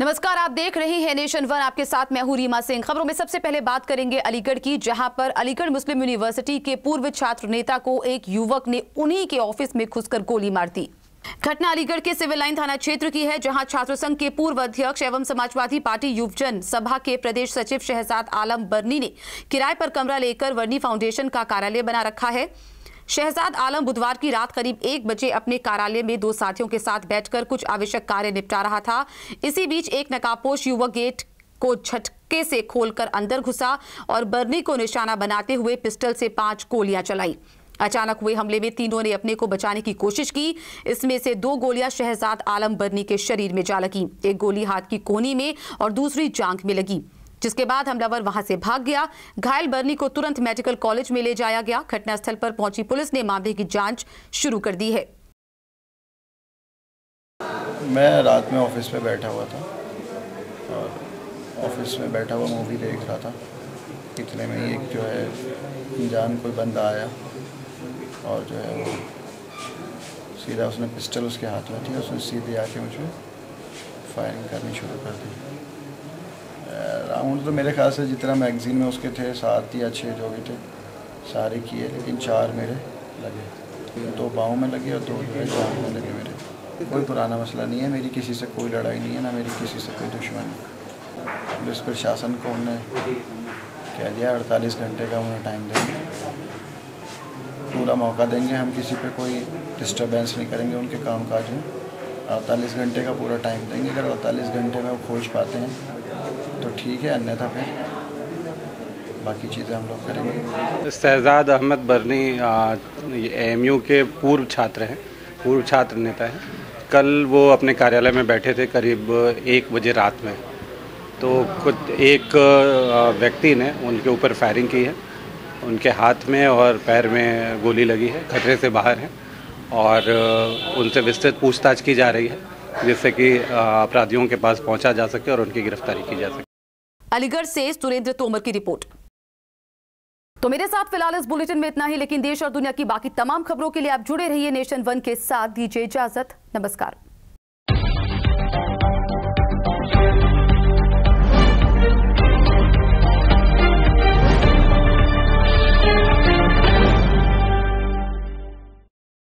नमस्कार, आप देख रहे हैं नेशन वन। आपके साथ मैं हूँ रीमा सिंह। खबरों में सबसे पहले बात करेंगे अलीगढ़ की, जहाँ पर अलीगढ़ मुस्लिम यूनिवर्सिटी के पूर्व छात्र नेता को एक युवक ने उन्हीं के ऑफ़िस में घुसकर गोली मार दी। घटना अलीगढ़ के सिविल लाइन थाना क्षेत्र की है, जहाँ छात्र संघ के पूर्व अध्यक्ष एवं समाजवादी पार्टी युवजन सभा के प्रदेश सचिव शहजाद आलम बर्नी ने किराए पर कमरा लेकर वर्नी फाउंडेशन का कार्यालय बना रखा है। शहजाद आलम बुधवार की रात करीब एक बजे अपने कार्यालय में दो साथियों के साथ बैठकर कुछ आवश्यक कार्य निपटा रहा था। इसी बीच एक नकाबपोश युवक गेट को झटके से खोलकर अंदर घुसा और बर्नी को निशाना बनाते हुए पिस्टल से पाँच गोलियाँ चलाई। अचानक हुए हमले में तीनों ने अपने को बचाने की कोशिश की। इसमें से दो गोलियाँ शहजाद आलम बर्नी के शरीर में जा लगी। एक गोली हाथ की कोनी में और दूसरी जांग में लगी। जिसके बाद हमलावर वहाँ से भाग गया। घायल बर्नी को तुरंत मेडिकल कॉलेज में ले जाया गया। घटनास्थल पर पहुँची पुलिस ने मामले की जाँच शुरू कर दी है। मैं रात में ऑफ़िस में बैठा हुआ था। और ऑफ़िस में बैठा हुआ मूवी देख रहा था। इतने में एक जो है अनजान कोई बंदा आया। और जो है वो सीधा उसने पिस्टल उसके हाथ में थी। उसने सीधे आके मुझे फायरिंग करनी शुरू कर दी। राउंड तो मेरे ख्याल से जितना मैगज़ीन में उसके थे, सात या छः जो भी थे, सारे किए, लेकिन चार मेरे लगे। दो बाहों में लगे और दो जान में लगे मेरे। कोई पुराना मसला नहीं है, मेरी किसी से कोई लड़ाई नहीं है, ना मेरी किसी से कोई दुश्मनी। पुलिस प्रशासन को उन्हें कह दिया, अड़तालीस घंटे का उन्हें टाइम देंगे। पूरा मौका देंगे, हम किसी पे कोई डिस्टर्बेंस नहीं करेंगे, उनके काम काज में। अड़तालीस घंटे का पूरा टाइम देंगे। अगर अड़तालीस घंटे में वो खोज पाते हैं तो ठीक है, अन्यथा फिर बाकी चीज़ें हम लोग करेंगे। शहजाद अहमद बर्नी एम यू के पूर्व छात्र हैं, पूर्व छात्र नेता हैं। कल वो अपने कार्यालय में बैठे थे, करीब एक बजे रात में। तो कुछ एक व्यक्ति ने उनके ऊपर फायरिंग की है। उनके हाथ में और पैर में गोली लगी है, खतरे से बाहर है और उनसे विस्तृत पूछताछ की जा रही है। जिससे कि अपराधियों के पास पहुँचा जा सके और उनकी गिरफ्तारी की जा सके। अलीगढ़ से सुरेंद्र तोमर की रिपोर्ट। तो मेरे साथ फ़िलहाल इस बुलेटिन में इतना ही, लेकिन देश और दुनिया की बाकी तमाम खबरों के लिए आप जुड़े रहिए नेशन वन के साथ। दीजिए इजाज़त। नमस्कार।